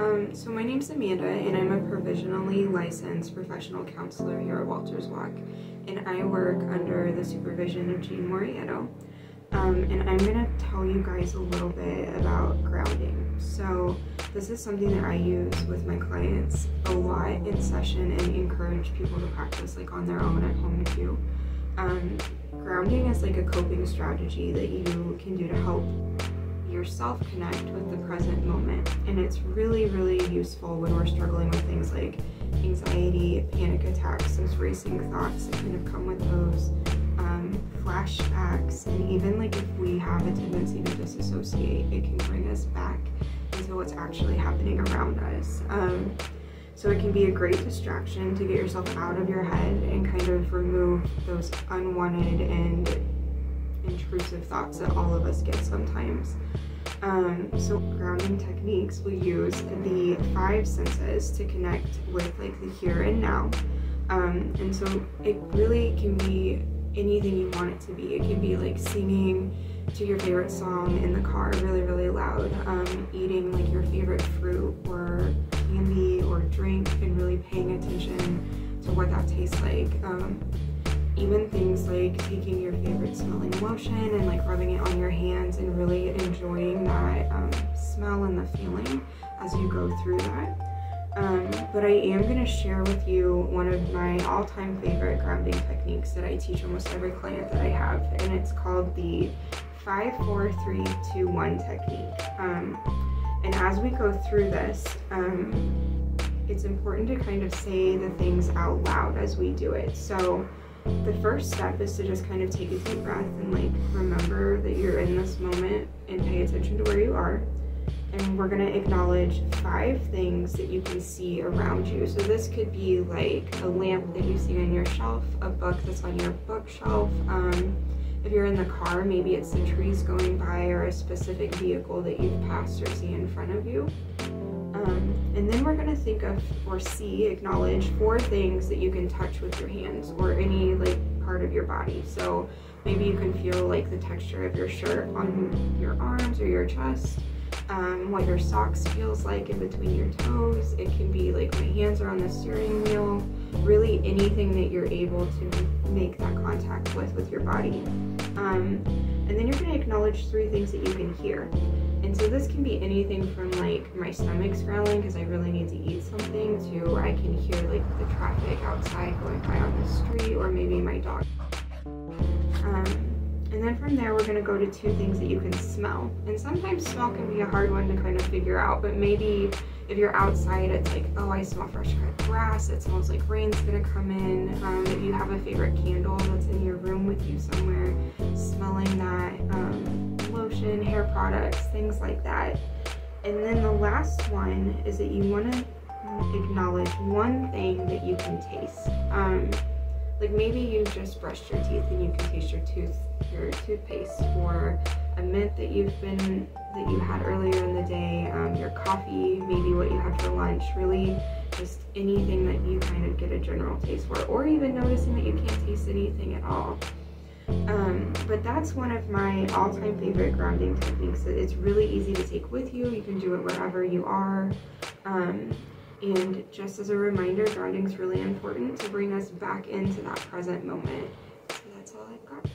Um, so my name's Amanda, and I'm a provisionally licensed professional counselor here at Walter's Walk, and I work under the supervision of Jean Morieto. Um, and I'm gonna tell you guys a little bit about grounding. So this is something that I use with my clients a lot in session and encourage people to practice like on their own at home too. Um, grounding is like a coping strategy that you can do to help yourself connect with the present moment. And it's really, really useful when we're struggling with things like anxiety, panic attacks, those racing thoughts that kind of come with those um, flashbacks. And even like if we have a tendency to disassociate, it can bring us back into what's actually happening around us. Um, so it can be a great distraction to get yourself out of your head and kind of remove those unwanted and intrusive thoughts that all of us get sometimes. Um, so grounding techniques will use the five senses to connect with like the here and now. Um, and so it really can be anything you want it to be. It can be like singing to your favorite song in the car really, really loud, um, eating like your favorite fruit or candy or drink and really paying attention to what that tastes like. Um, even things like lotion and like rubbing it on your hands and really enjoying that um, smell and the feeling as you go through that. Um, but I am going to share with you one of my all-time favorite grounding techniques that I teach almost every client that I have, and it's called the 5, 4, 3, 2, 1 technique. Um, and as we go through this, um, it's important to kind of say the things out loud as we do it. So the first step is to just kind of take a deep breath and like remember that you're in this moment and pay attention to where you are. And we're gonna acknowledge five things that you can see around you. So this could be like a lamp that you see on your shelf, a book that's on your bookshelf. Um, if you're in the car, maybe it's the trees going by or a specific vehicle that you've passed or see in front of you. Um, and then we're going to think of or see, acknowledge four things that you can touch with your hands or any like part of your body. So maybe you can feel like the texture of your shirt on your arms or your chest, um, what your socks feels like in between your toes. It can be like my hands are on the steering wheel, really anything that you're able to make that contact with with your body. Um, and then you're going to acknowledge three things that you can hear. And so this can be anything from like my stomach's growling because I really need to eat something to I can hear like the traffic outside going by on the street or maybe my dog. Um, and then from there, we're gonna go to two things that you can smell. And sometimes smell can be a hard one to kind of figure out, but maybe if you're outside, it's like, oh, I smell fresh cut grass. It smells like rain's gonna come in. Um, if you have a favorite candle that's in your room with you somewhere, smelling that. Um, lotion, hair products, things like that. And then the last one is that you want to acknowledge one thing that you can taste. Um, like maybe you just brushed your teeth and you can taste your tooth, your toothpaste, or a mint that you've been that you had earlier in the day, um, your coffee, maybe what you had for lunch. Really, just anything that you kind of get a general taste for, or even noticing that you can't taste anything at all. Um, but that's one of my all-time favorite grounding techniques. It's really easy to take with you. You can do it wherever you are. Um, and just as a reminder, grounding is really important to bring us back into that present moment. So that's all I've got.